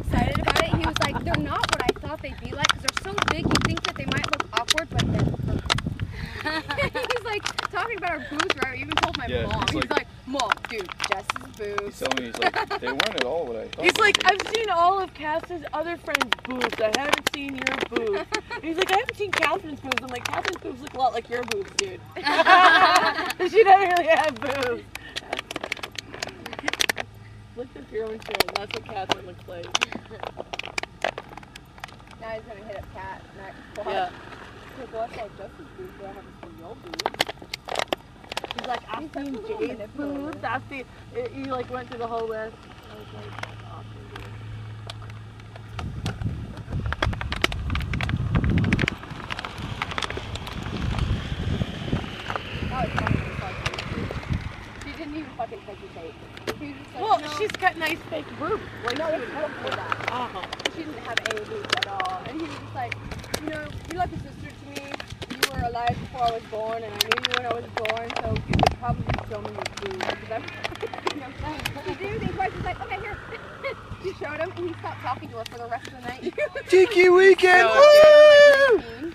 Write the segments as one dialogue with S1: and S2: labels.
S1: excited about it. He was like, they're not what I thought they'd be like because they're so big. You think that they might look awkward, but they're perfect. He's like talking about our boobs, right? We even told my
S2: Yeah,
S1: mom.
S2: he's
S1: He's
S2: like-
S1: like, Mom, dude, Jess's
S2: He's telling me, he's like, they weren't at all what I thought.
S3: He's like, I've seen all of Cass's other friends' boobs. I haven't seen your boobs. And he's like, I haven't seen Catherine's boobs. I'm like, Catherine's boobs look a lot like your boobs, dude. she doesn't really have boobs. Your own children. That's what Catherine looks like.
S1: Now he's gonna hit up Cat next.
S3: Yeah.
S1: He's like, well, I saw Jess's boobs, but I haven't seen your boobs.
S3: He's like, I've seen
S1: such a little
S3: Jade's
S1: manipulator.
S3: boobs. I've seen. it- He like went through the whole list. I was like.
S1: She didn't even fucking hesitate. She was just like,
S3: Well,
S1: no,
S3: she's got nice fake boobs. Like,
S1: no, it's before that.
S3: uh-huh.
S1: She didn't have any boobs at all. And he was just like, you know, you're like a sister to me. You were alive before I was born, and I knew you when I was born, so you could probably show me your boobs. Because I'm, you know, she did, and Bryce like, okay, here. she showed him, and he stopped talking to her for the rest of the night.
S4: Tiki weekend.
S1: He was
S4: Woo!
S1: like 19.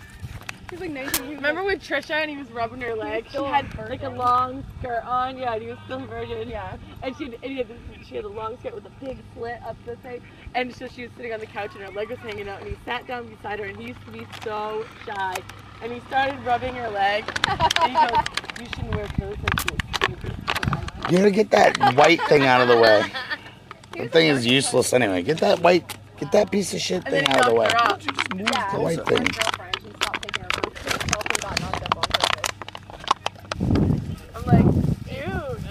S1: He was like 19. He
S3: Remember
S1: like,
S3: when Trisha and he was rubbing her leg? She
S1: still a
S3: had like a long skirt on, yeah, and he was still a virgin.
S1: Yeah.
S3: And she and he had this, she had a long skirt with a big slit up the thing, and so she was sitting on the couch and her leg was hanging out, and he sat down beside her, and he used to be so shy, and he started rubbing her leg, and he goes, "You shouldn't wear clothes like this."
S4: You gotta get that white thing out of the way.
S1: he
S4: That thing is useless anyway. Get that white, get that piece of shit thing out of the way.
S3: knocked her up.
S2: You just move
S1: Yeah,
S4: The white thing.
S1: girlfriend, she stopped taking her boobs. Her cell phone got knocked up on purpose.
S3: I'm like, dude.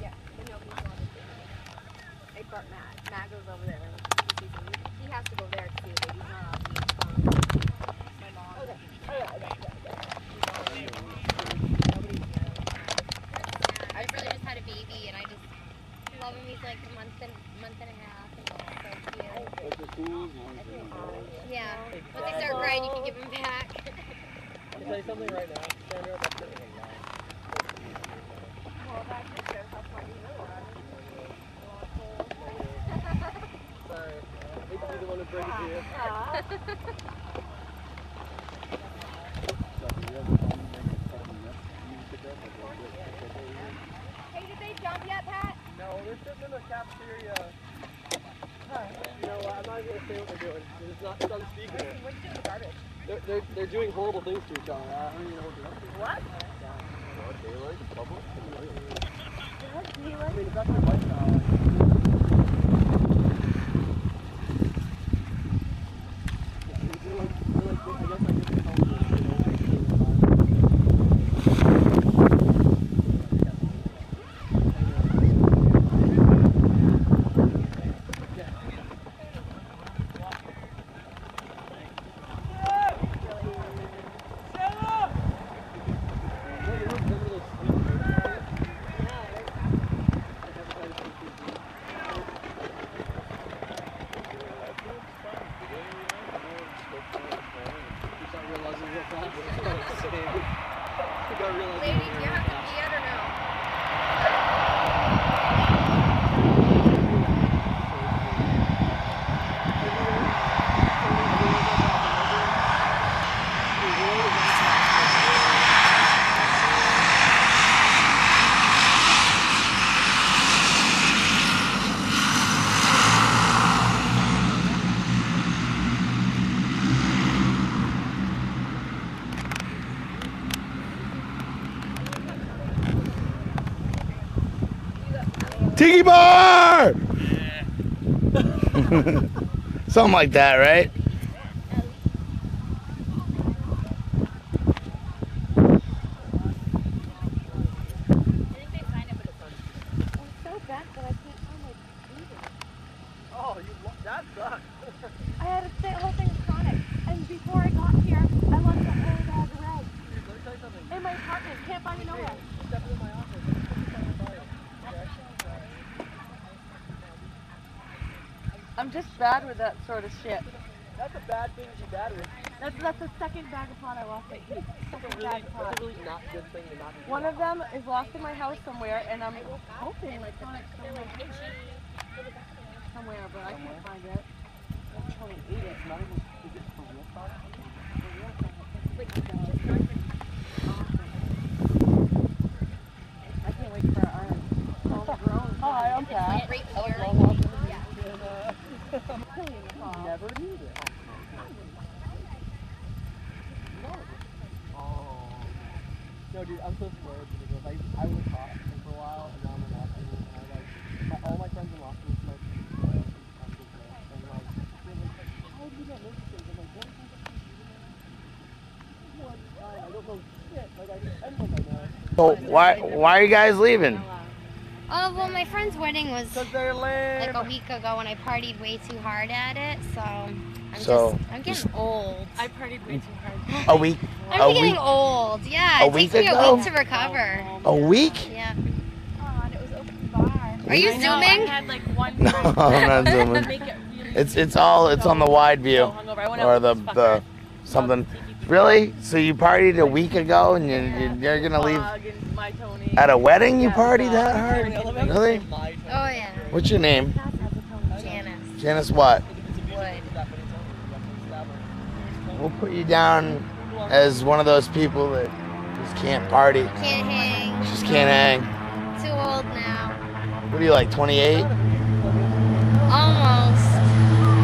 S1: Yeah, but nobody's allowed to see it. Except Matt. Matt goes over there. and he sees them. He has to go there to see the baby. He's not allowed to see his phone. My mom. Okay.
S5: My brother just had a baby, and I just love him. He's like a month and month and a half, and he's so cute. Yeah. Once they start crying, you can give him back.
S3: Can I tell you something right now, Sandra? That's it.
S1: Well, that just shows how smart you are.
S3: Sorry. I hate to be the one to break it to you.
S1: Hey, did they jump yet, Pat?
S3: No, they're sitting in the cafeteria. You know what? I'm not even gonna say what they're doing. It's not. It's unspeakable.
S1: You do in garbage?
S3: They're, they're, they're doing horrible things to each other. I don't even know what they're up to.
S1: What?
S3: Daylight in public? I mean, that's their lifestyle.
S4: Tiki bar. Something like that, right?
S1: I'm so bad that I can't find my beaver.
S3: Oh, you, that sucks.
S1: I had a th- whole thing of chronic, and before I got here, I left the whole bag of red
S3: Let me tell you something.
S1: in my apartment. Can't find it nowhere.
S3: Step into my office. I'm just bad with that sort of shit.
S6: that's a bad thing to be bad with.
S3: That's that's the second bag of pot I lost at Heat. Second
S6: Really,
S3: bag of pot.
S6: really not good thing to not
S3: One of them is lost in my house somewhere, and I'm hoping like on it somewhere, somewhere, but I can't find it. I probably ate it.
S6: not even, is it for real?
S3: I can't wait for our homegrown. Hi, I'm Pat.
S5: Great story.
S6: Never knew this. Oh. No, dude, I'm so scared because I, I was hot for a while and now I'm in Los Angeles and I like, my, all my friends in Los Angeles smoke uh, I'm just there. And like, they're like, how did you not know these things? I'm like, what is this? One time, I don't know shit. Like, I pretend like I know.
S4: So why why are you guys leaving?
S5: Oh well, my friend's wedding was
S6: Because they're lame.
S5: like a week ago, and I partied way too hard at it. So I'm
S4: So,
S5: just I'm getting old.
S3: I partied way too hard.
S4: A week?
S5: I'm
S4: a
S5: getting
S4: week?
S5: old. Yeah,
S4: A
S5: it
S4: week
S5: takes me
S4: ago?
S5: a week to recover.
S4: A week?
S5: Yeah.
S3: It was open bar.
S5: Are you
S3: I know, I
S5: zooming?
S3: had like one.
S4: No, I'm not zooming.
S3: It really
S4: It's it's all it's on the wide view
S3: hungover. I went out
S4: or the the
S3: fucker.
S4: something. Really? So you partied a week ago and you, you're gonna leave at a wedding? You partied that hard? Really?
S5: Oh yeah.
S4: What's your name?
S5: Janice
S4: Janice what?
S5: Wood.
S4: We'll put you down as one of those people that just can't party,
S5: Can't hang.
S4: just can't hang.
S5: Too old now.
S4: What are you like, 28?
S5: Almost.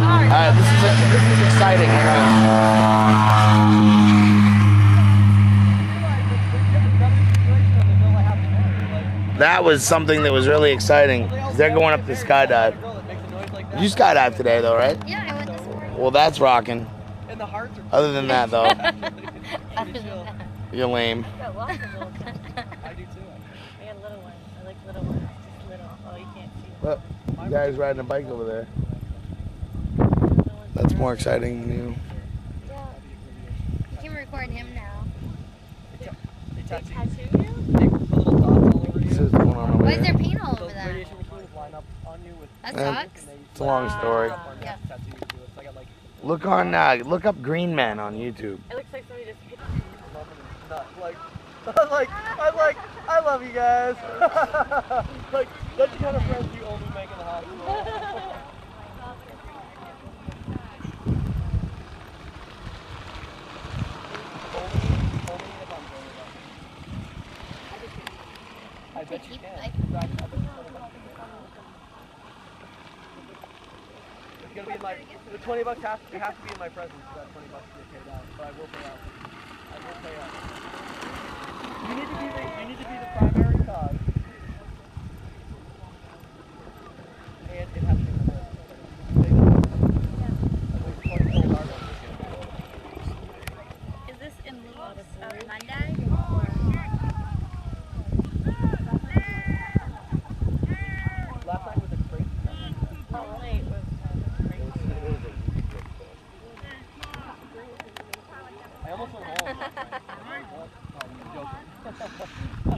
S4: Alright, this is this is exciting. That was something that was really exciting. They're going up to skydive. You skydived today, though, right?
S5: Yeah, I went this morning.
S4: Well, that's rocking.
S6: And the hearts are
S4: Other than that, though,
S5: Other than that.
S4: you're lame.
S3: got lots of little ones.
S6: I do too.
S3: I got little ones. I like little ones. Just little. Oh, you can't see them.
S4: Look, you guys riding a bike over there. That's more exciting than you.
S5: Yeah. You can record him now.
S6: They tattoo
S3: Tattoo you?
S6: they put little dots all over
S4: This
S6: you.
S4: is going on over
S5: Why is
S4: there.
S5: there paint all over that?
S6: radiation machines line up on you with
S5: That sucks.
S4: It's a long story.
S5: Yeah.
S6: tattoo you. It's like a like
S4: Look on, uh, look up Green Man on YouTube.
S3: It looks like somebody just hit
S6: nut. Like I'm like I'm like I love you guys. like that's the kind of friends you only make in the hospital. Only- only if I'm doing it. It's gonna be in my. The twenty bucks has it has to be in my presence for that twenty bucks to get paid out. But I will pay out. I will pay out. You need to be the you need to be the primary cause. And it has to be in my presence. At least 20 full cargo.
S7: Is this in lieu of uh, Monday?
S6: Last night was a crazy time.
S3: How late was
S6: I almost went home. oh, I'm joking. I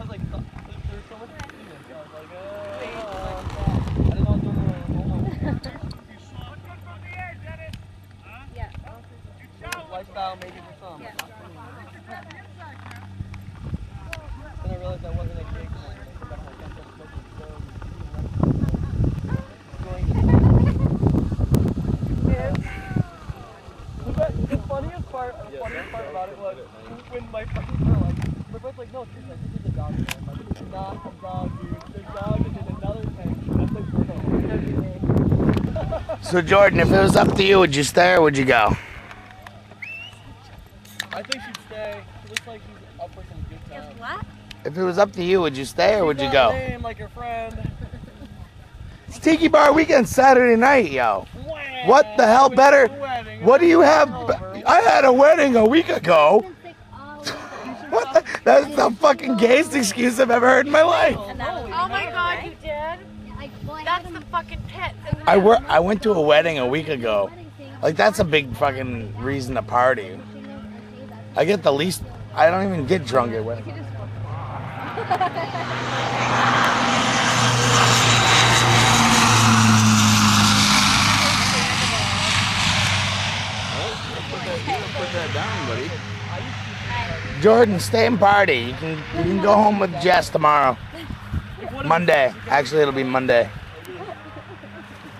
S6: was like, "Oh, there's so much penis. I was like, uh, I didn't want to do it
S7: Yeah.
S6: Lifestyle maybe for some. Then I realized I wasn't a gig. and I came back and I kept on smoking The best- the funniest part, the funniest part about it was when my friends were like, my friends like, no, seriously, this is a dog. man." I'm like, it's not a dog, dude. The dog is in another tank. I'm like, "Bro."
S4: So Jordan, if it was up to you, would you stay or would you go?
S6: I think she'd stay. She looks like she's up for some good time.
S7: What?
S4: If it was up to you, would you stay or would you
S6: She's not
S4: go?
S6: lame like your friend.
S4: It's Tiki Bar Weekend Saturday night, yo. What the hell better? What do you have? I had a wedding a week ago. What the, that's the fucking gayest excuse I've ever heard in my life
S3: fucking tits.
S4: I were I went to a wedding a week ago. Like that's a big fucking reason to party. I get the least. I don't even get drunk at weddings. Jordan, stay and party. You can you can go home with Jess tomorrow. Monday. Actually, it'll be Monday.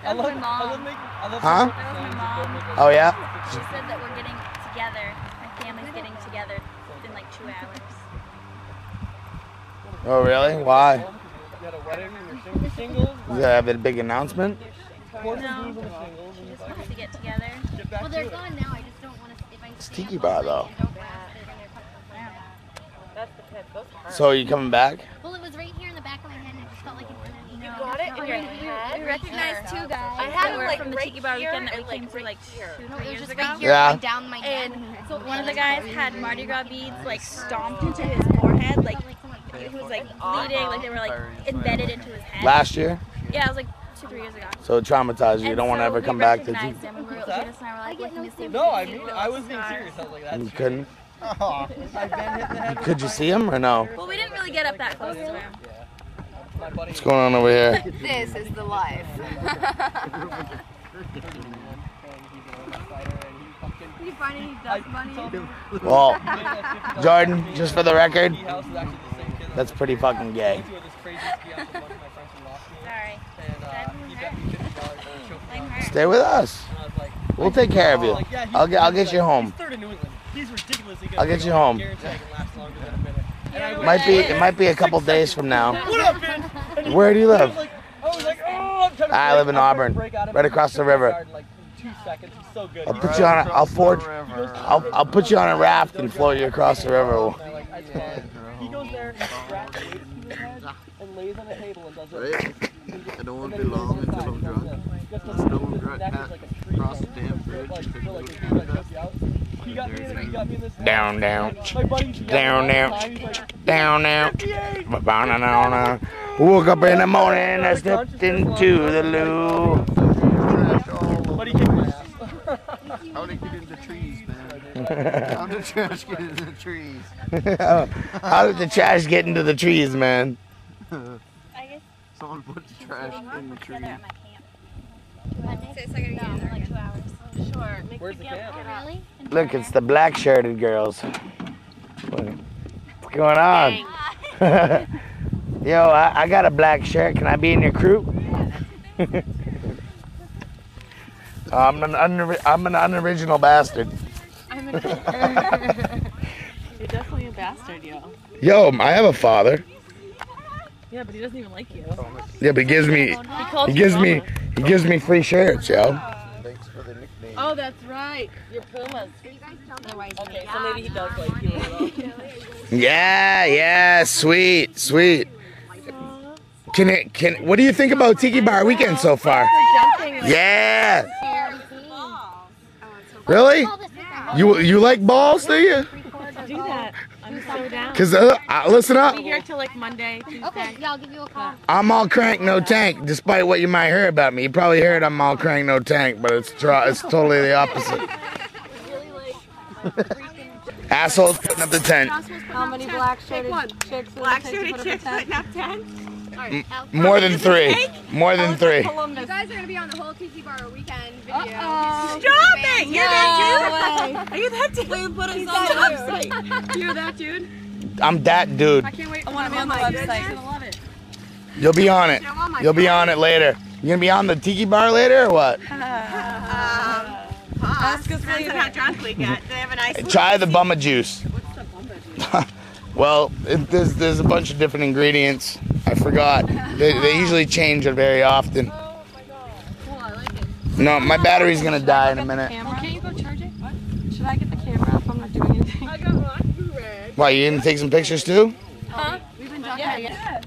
S6: I love,
S7: my
S6: I love
S7: mom.
S6: making, I love
S4: Huh?
S7: That was my mom.
S4: Oh yeah.
S7: She said that we're getting together. My family's getting together in like two hours.
S4: Oh really? Why?
S6: You had a wedding and you're sing- singles.
S4: Does that have a big announcement?
S7: No.
S6: booze on the singles and
S7: Just
S6: just
S7: wants to get together.
S6: get
S5: Well, they're
S6: it.
S5: gone now. I just don't want to. If I
S4: It's tiki bar, though.
S5: and don't rest, they're gonna come-
S3: That's the tip. Those hurt.
S4: So are you coming back?
S5: Well, it was right here in the back of my head, and it just felt like an enemy.
S7: You
S3: got it in your head?
S7: We recognized two guys.
S3: I had
S7: that
S3: like,
S7: from the
S3: right
S7: Tiki Bar
S3: here
S7: weekend that we
S3: and, like,
S7: came to like two,
S5: No,
S7: three
S5: it was
S7: years
S5: just
S7: ago.
S5: right here,
S4: Yeah.
S5: going down my neck.
S7: And so one of the guys had Mardi Gras beads like stomped into his forehead, like it was like bleeding, like they were like embedded into his head.
S4: Last year?
S7: Yeah, it was like two, three years ago.
S4: So it traumatized you. You don't want to ever come back to
S7: recognized
S4: tiki.
S7: We were,
S6: that?
S7: And I were like looking to
S6: No, I mean, I was being serious. I was like,
S4: You couldn't.
S6: Oh, I've been hit in the head.
S4: Could you see him or no?
S7: Well, we didn't really get up that close to him.
S6: Yeah. My buddy.
S4: What's going on over here?
S1: This is the life. you find any dust bunnies?
S4: Well, Jordan, just for the record,
S6: Ski house is actually the same kid that
S4: that's pretty fucking gay.
S6: went to this crazy ski house with a bunch of my friends from law school.
S7: Sorry.
S6: And uh, he bet me fifty dollars on a choke
S7: I'm
S6: ball.
S7: hurt.
S4: Stay with us.
S6: And I was like,
S4: We'll take care of you.
S6: like, yeah, he's-
S4: I'll get I'll get you home.
S6: He's third in New England. He's ridiculously good.
S4: I'll get you home.
S6: guarantee I can last longer than a minute. And I went,
S4: Might be it might be a couple days from now. Where do you live?
S6: like, I was like, oh, I'm trying to
S4: I
S6: break-
S4: live in
S6: I'm trying to
S4: Auburn,
S6: break out of
S4: right across the river.
S6: Like in two seconds. He's so.
S4: I'll put
S6: goes-
S4: you on. A, I'll forge. I'll I'll put you on a raft and float you across the river.
S6: I, like, I just- He goes there and straps weights to his head and lays on the table and does it.
S2: I don't want to be long until I'm drunk.
S6: Snow
S2: right at- across the damn bridge.
S6: He got me in, he got me in this
S4: Down, down, down,
S6: yelling
S4: down.
S6: the time. He's like,
S4: down, down. Ba-ba-na-na-na. Woke up in the morning and I stepped into the loo.
S6: But he kicked my ass.
S2: How did it get in the trees, man? How did the trash get in the trees?
S4: How did the trash get into the trees, man?
S2: Someone put the trash in the tree.
S7: Together at my camp.
S5: Say it's like
S7: No, in like two hours.
S3: Oh, sure. Make
S6: Where's the camp?
S5: Really?
S4: Look, it's the black shirted girls. What's going on? Yo, I, I got a black shirt. Can I be in your crew? I'm an unori- I'm an unoriginal bastard.
S3: You're definitely a bastard, yo.
S4: Yo, I have a father.
S3: Yeah, but he doesn't even like you.
S4: Yeah, but he gives me
S3: He
S4: he gives me
S3: mama.
S4: He gives me free shirts, yo.
S2: Thanks for the nickname.
S3: Oh, that's right. Your Pumas. Okay, so maybe he does like you.
S4: Yeah, yeah, sweet, sweet. Can it can what do you think about Tiki Bar weekend so far? Yeah. Really? You you like balls, do you?
S3: Do that. I'm so down.
S4: Cause uh, uh, listen up,
S3: Be here till like Monday,
S5: Okay, yeah, I'll give you a call.
S4: I'm all crank, no tank. Despite what you might hear about me, you probably heard I'm all crank, no tank, but it's it's totally the opposite. Assholes putting up the tent.
S1: How many black shirted chicks?
S3: Black shirted chicks putting up tents.
S4: More than three. More than three.
S1: You guys are gonna be on the whole Tiki Bar weekend video.
S3: Stop it! You're that dude. Are you that dude? We put us on the website. You're that dude.
S4: I'm that dude.
S1: I can't wait.
S3: I want to be on the website. You're gonna love it.
S4: You'll be on it. You'll be on it later. You gonna be on the Tiki Bar later or what?
S3: Um, Ask us later. how drunk we get. They have a nice.
S4: Try the Bummah juice. well, it, there's there's a bunch of different ingredients. I forgot. They, they usually change it very often. Oh no, my battery's gonna die in a minute.
S3: Can't you go charge it? What? Should I get the camera if I'm not doing anything? I got one.
S4: Why you didn't take some pictures too? Huh?
S3: Yeah, yeah.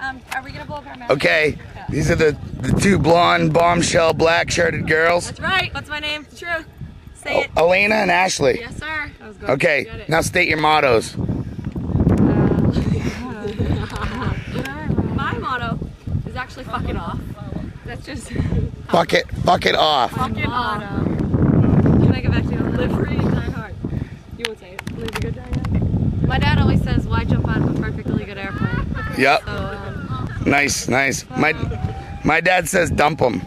S3: Um, are we gonna blow up our mouth?
S4: Okay, these are the the two blonde bombshell black shirted girls,
S3: That's right. What's my name? True. Say it.
S4: Alaina and Ashley.
S3: Yes, sir. That was good.
S4: Okay, now state your mottos.
S3: My motto is actually fuck it off. That's just
S4: Fuck it, fuck it off.
S3: fuck it off. Can I get back to you? Live free and die hard. You won't say it. Live a good die My dad always says, why jump out of a perfectly good airplane?
S4: Yep,
S3: So, um,
S4: nice, nice. My my dad says dump them.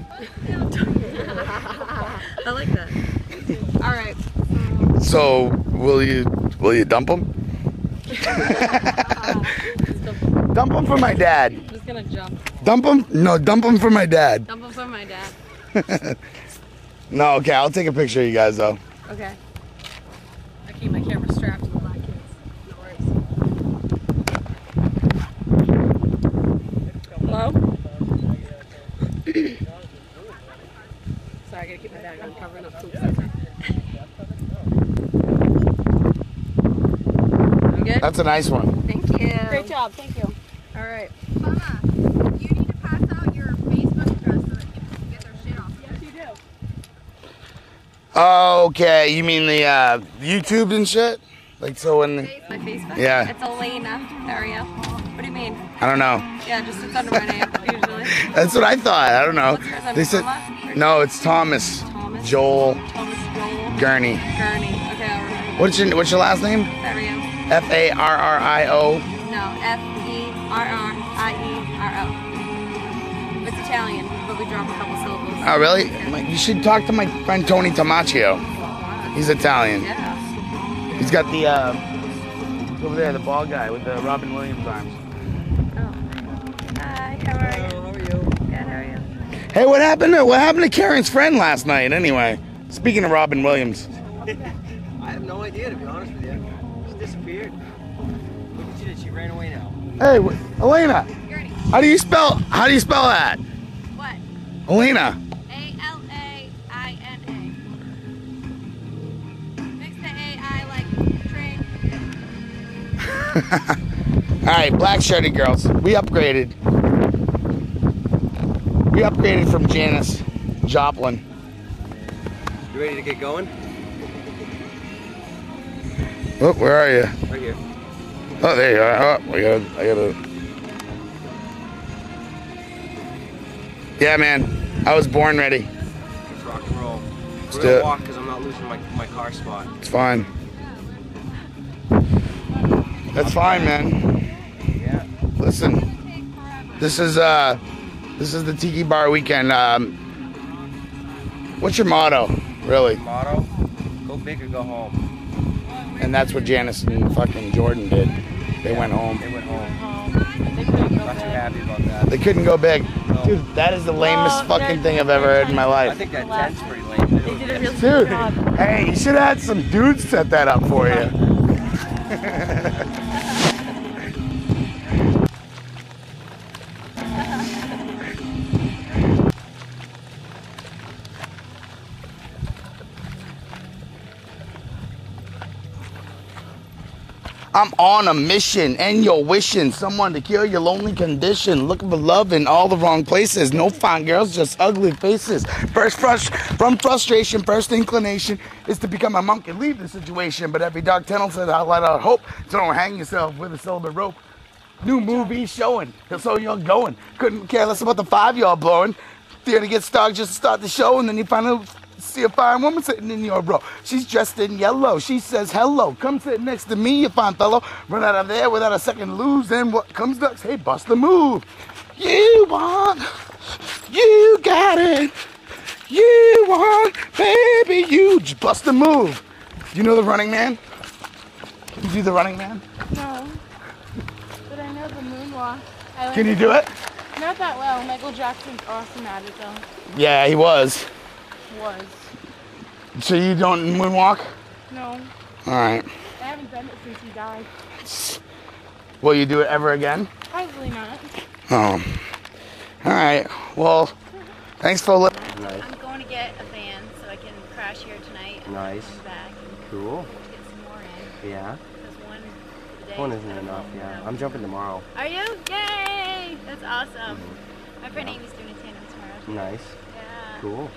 S3: I like that. All right.
S4: So will you will you dump them? dump them for my dad.
S3: I'm just gonna jump.
S4: Dump them? No, dump them for my dad.
S3: Dump them for my dad.
S4: No, okay, I'll take a picture of you guys though.
S3: Okay. I keep my camera strapped to the black kids. No worries. Hello? Sorry, I gotta keep my bag on covering up poop. I'm good?
S4: That's a nice one.
S3: Thank you. Great job. Thank you. All right.
S1: Mama, you need to pass out your Facebook address so that people can get their shit off.
S3: Yes, you do.
S4: Oh, okay. You mean the uh, YouTube and shit? Like so when
S3: My Facebook.
S4: Yeah.
S3: It's Alaina Dario. What do you mean?
S4: I don't know.
S3: Yeah, just it's under my name usually.
S4: That's what I thought. I don't know.
S3: What's yours?
S4: They said
S3: Mama?
S4: no. It's Thomas
S3: Thomas.
S4: Joel
S3: Thomas Joel
S4: Gurney.
S3: Gurney. Okay, I'll remember.
S4: What's your What's your last name?
S3: Dario.
S4: F A R R I O.
S3: No, F E R R I E R O. It's Italian, but we drop a couple syllables.
S4: Oh, really? You should talk to my friend Tony Tamaccio. He's Italian.
S3: Yeah.
S4: He's got the uh, over there, the ball guy with the Robin Williams arms.
S3: Oh. Hi, how are you?
S6: How are you?
S3: Good, how are you?
S4: Hey, what happened to what happened to Karen's friend last night? Anyway, speaking of Robin Williams,
S6: I have no idea to be honest with you. She disappeared. Look at you, she ran away now.
S4: hey, wh- Alaina,
S1: Gurney.
S4: how do you spell how do you spell that?
S1: What?
S4: Alaina.
S1: A L A I N A. Mix the A I like train.
S4: All right, black shirted girls. We upgraded. We upgraded from Janis Joplin.
S6: You ready to get going?
S4: Oh, where are you?
S6: Right here.
S4: Oh, there you are. Oh, I gotta, I gotta. Yeah, man. I was born ready.
S6: Let's rock and roll.
S4: Let's
S6: We're gonna
S4: it.
S6: walk because I'm not losing my, my car spot.
S4: It's fine. That's fine, man.
S6: Yeah.
S4: Listen, this is uh, this is the Tiki Bar weekend. Um, what's your motto, really?
S6: Motto: Go big or go home.
S4: And that's what Janice and fucking Jordan did. They went home.
S6: They went home.
S3: Home. They couldn't go
S6: Not too
S3: big.
S6: happy about that.
S4: They couldn't go big. Dude, that is the lamest
S3: Well,
S4: fucking thing I've ever heard in my life.
S6: I think that tent's pretty lame.
S3: They did a real
S4: Dude, hey, you should have had some dudes set that up for you. I'm on a mission and you're wishing someone to cure your lonely condition. Looking for love in all the wrong places. No fine girls, just ugly faces. First frust- from frustration, first inclination is to become a monk and leave the situation. But every dark tunnel says I'll let out hope. So don't hang yourself with a celibate rope. New movie showing. So you're going. Couldn't care less about the five y'all blowing. Fear to get started just to start the show, and then you out see a fine woman sitting in your row. She's dressed in yellow. She says hello. Come sit next to me, you fine fellow. Run out of there without a second lose. Then what comes next? Hey, bust the move. You want, you got it. You want, baby, you just bust the move. Do you know the running man? Can you do the running man?
S3: No. But I know the moonwalk. I like
S4: Can you do it?
S3: Not that well. Michael Jackson's awesome at it though.
S4: Yeah, he was.
S3: Was.
S4: So you don't moonwalk?
S3: No.
S4: All right.
S3: I haven't done it since he died.
S4: Will you do it ever again?
S3: Probably not.
S4: Oh. All right. Well, thanks for li-
S6: Nice.
S7: I'm going to get a van so I can crash here tonight.
S6: Nice.
S7: And back and
S6: Cool.
S7: get some more in.
S6: Yeah.
S7: One for the day
S6: One
S7: is
S6: isn't enough. Yeah.
S7: No.
S6: I'm jumping tomorrow.
S7: Are you? Yay! That's awesome. Mm-hmm. My friend Amy's doing a tandem tomorrow.
S6: Nice.
S7: Yeah.
S6: Cool.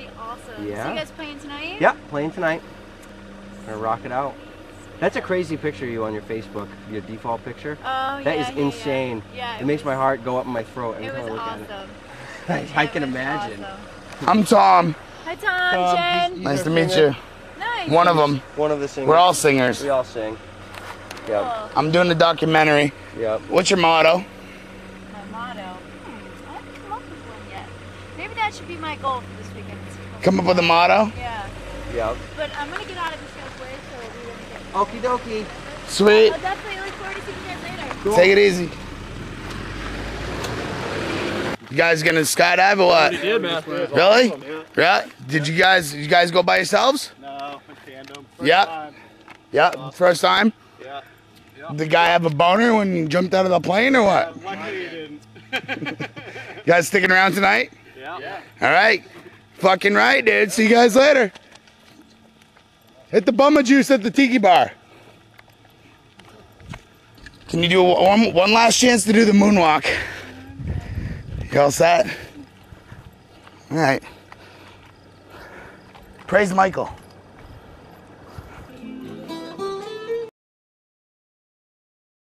S7: It's gonna be awesome.
S6: Yeah.
S7: So you guys playing tonight?
S6: Yeah. Playing tonight. Gonna rock it out. That's a crazy picture of you on your Facebook. Your default picture.
S7: Oh
S6: That
S7: yeah.
S6: is
S7: yeah, yeah.
S6: insane.
S7: Yeah.
S6: It makes my heart go up in my throat every time I look
S7: awesome.
S6: at
S7: Yeah,
S6: it. I, I
S7: it
S6: can
S7: was
S6: imagine.
S7: awesome.
S4: I'm Tom.
S7: Hi Tom, Jen.
S4: Nice to meet you.
S7: Nice.
S4: One of them.
S6: One of the singers.
S4: We're all singers.
S6: We all sing. Yep.
S7: Cool.
S4: I'm doing a documentary.
S6: Yep.
S4: What's your motto?
S7: My motto. Hmm, I haven't come up with one yet. Maybe that should be my goal for this weekend. Is to up
S4: Come up with a motto?
S7: Yeah.
S6: Yep.
S7: But I'm gonna get out of this guy's way so we won't get.
S6: Okie dokie.
S4: Sweet.
S7: I'll definitely look forward to seeing you guys later. Cool.
S4: Take it easy. You guys gonna skydive or what?
S6: did, man.
S4: Really? Yeah. Did you guys? You guys go by yourselves?
S6: No, in tandem.
S4: Yeah. Yeah. First time.
S6: Yeah.
S4: The guy have a boner when you jumped out of the plane or what?
S6: Luckily you didn't.
S4: You guys sticking around tonight?
S6: Yeah. Yeah.
S4: All right. Fucking right, dude. See you guys later. Hit the Bummah juice at the tiki bar. Can you do one, one last chance to do the moonwalk? You all set? All right. Praise Michael.